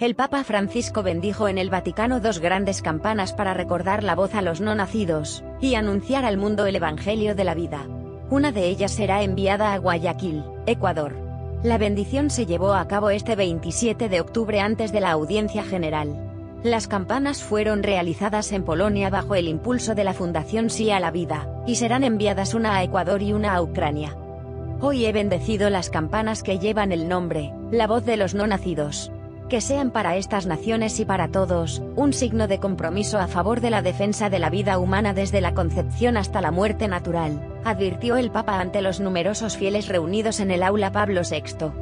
El Papa Francisco bendijo en el Vaticano dos grandes campanas para recordar la voz a los no nacidos, y anunciar al mundo el Evangelio de la vida. Una de ellas será enviada a Guayaquil, Ecuador. La bendición se llevó a cabo este 27 de octubre antes de la audiencia general. Las campanas fueron realizadas en Polonia bajo el impulso de la Fundación Sí a la Vida, y serán enviadas una a Ecuador y una a Ucrania. Hoy he bendecido las campanas que llevan el nombre, la voz de los no nacidos, que sean para estas naciones y para todos, un signo de compromiso a favor de la defensa de la vida humana desde la concepción hasta la muerte natural, advirtió el Papa ante los numerosos fieles reunidos en el aula Pablo VI.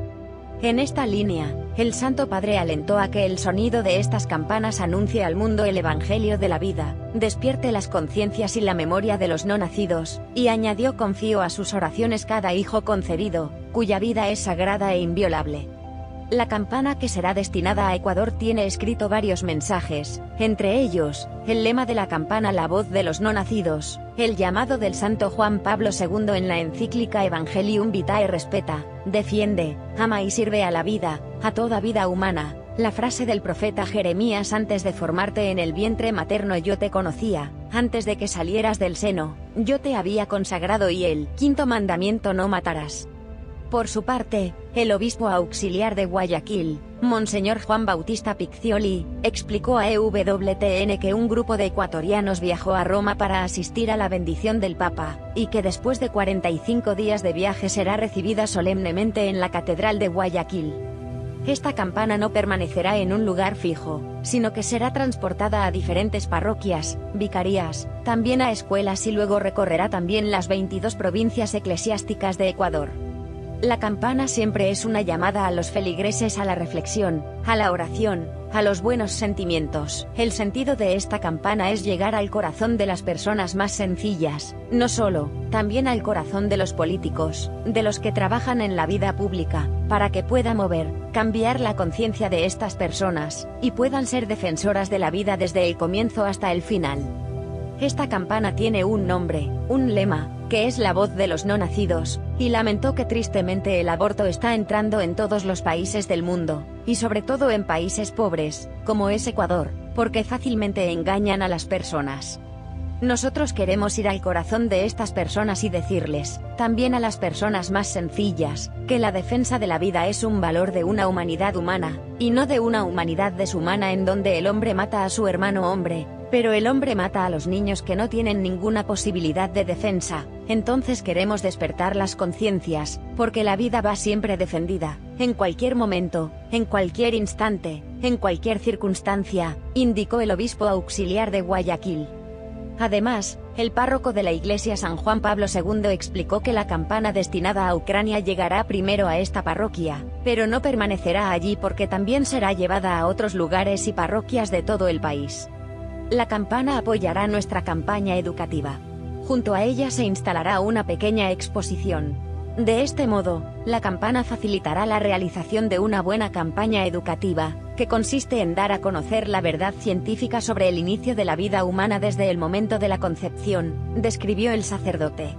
En esta línea, el Santo Padre alentó a que el sonido de estas campanas anuncie al mundo el Evangelio de la vida, despierte las conciencias y la memoria de los no nacidos, y añadió confío a sus oraciones cada hijo concebido, cuya vida es sagrada e inviolable. La campana que será destinada a Ecuador tiene escrito varios mensajes, entre ellos, el lema de la campana La voz de los no nacidos, el llamado del Santo Juan Pablo II en la encíclica Evangelium Vitae Respeta, defiende, ama y sirve a la vida, a toda vida humana, la frase del profeta Jeremías antes de formarte en el vientre materno yo te conocía, antes de que salieras del seno, yo te había consagrado y el quinto mandamiento no matarás. Por su parte, el obispo auxiliar de Guayaquil, Monseñor Juan Bautista Piccioli, explicó a EWTN que un grupo de ecuatorianos viajó a Roma para asistir a la bendición del Papa, y que después de 45 días de viaje será recibida solemnemente en la Catedral de Guayaquil. Esta campana no permanecerá en un lugar fijo, sino que será transportada a diferentes parroquias, vicarías, también a escuelas y luego recorrerá también las 22 provincias eclesiásticas de Ecuador. La campana siempre es una llamada a los feligreses a la reflexión, a la oración, a los buenos sentimientos. El sentido de esta campana es llegar al corazón de las personas más sencillas, no solo, también al corazón de los políticos, de los que trabajan en la vida pública, para que pueda mover, cambiar la conciencia de estas personas, y puedan ser defensoras de la vida desde el comienzo hasta el final. Esta campana tiene un nombre, un lema, que es la voz de los no nacidos, y lamentó que tristemente el aborto está entrando en todos los países del mundo, y sobre todo en países pobres, como es Ecuador, porque fácilmente engañan a las personas. Nosotros queremos ir al corazón de estas personas y decirles, también a las personas más sencillas, que la defensa de la vida es un valor de una humanidad humana, y no de una humanidad deshumana en donde el hombre mata a su hermano hombre, pero el hombre mata a los niños que no tienen ninguna posibilidad de defensa, entonces queremos despertar las conciencias, porque la vida va siempre defendida, en cualquier momento, en cualquier instante, en cualquier circunstancia, indicó el obispo auxiliar de Guayaquil. Además, el párroco de la iglesia San Juan Pablo II explicó que la campana destinada a Ucrania llegará primero a esta parroquia, pero no permanecerá allí porque también será llevada a otros lugares y parroquias de todo el país. La campana apoyará nuestra campaña educativa. Junto a ella se instalará una pequeña exposición. De este modo, la campana facilitará la realización de una buena campaña educativa, que consiste en dar a conocer la verdad científica sobre el inicio de la vida humana desde el momento de la concepción, describió el sacerdote.